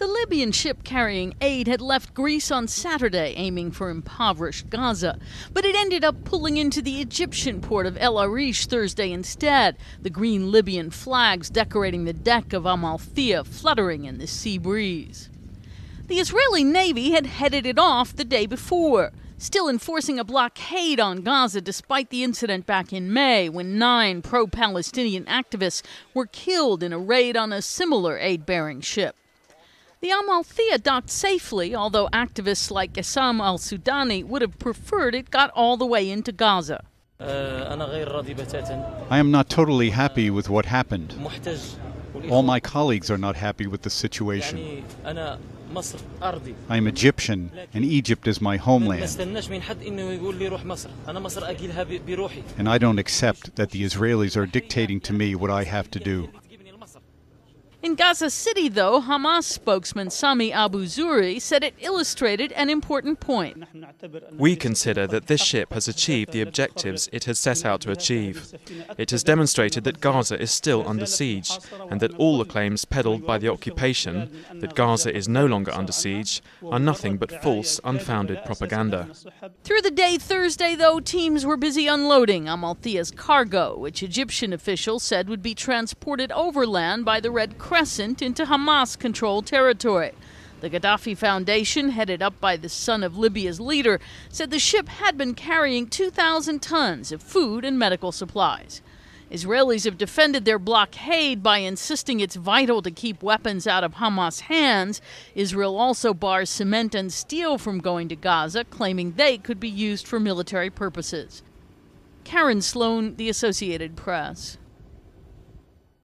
The Libyan ship carrying aid had left Greece on Saturday, aiming for impoverished Gaza, but it ended up pulling into the Egyptian port of El Arish Thursday instead, the green Libyan flags decorating the deck of Amalthea fluttering in the sea breeze. The Israeli Navy had headed it off the day before, still enforcing a blockade on Gaza despite the incident back in May when nine pro Palestinian activists were killed in a raid on a similar aid bearing ship. The Amalthea docked safely, although activists like Essam al Sudani would have preferred it got all the way into Gaza. I am not totally happy with what happened. All my colleagues are not happy with the situation. I am Egyptian, and Egypt is my homeland. And I don't accept that the Israelis are dictating to me what I have to do. In Gaza City, though, Hamas spokesman Sami Abu Zuhri said it illustrated an important point. We consider that this ship has achieved the objectives it has set out to achieve. It has demonstrated that Gaza is still under siege, and that all the claims peddled by the occupation, that Gaza is no longer under siege, are nothing but false, unfounded propaganda. Through the day Thursday, though, teams were busy unloading Amalthea's cargo, which Egyptian officials said would be transported overland by the Red Cross crescent into Hamas controlled territory. The Gaddafi Foundation, headed up by the son of Libya's leader, said the ship had been carrying 2,000 tons of food and medical supplies. Israelis have defended their blockade by insisting it's vital to keep weapons out of Hamas' hands. Israel also bars cement and steel from going to Gaza, claiming they could be used for military purposes. Karen Sloan, The Associated Press.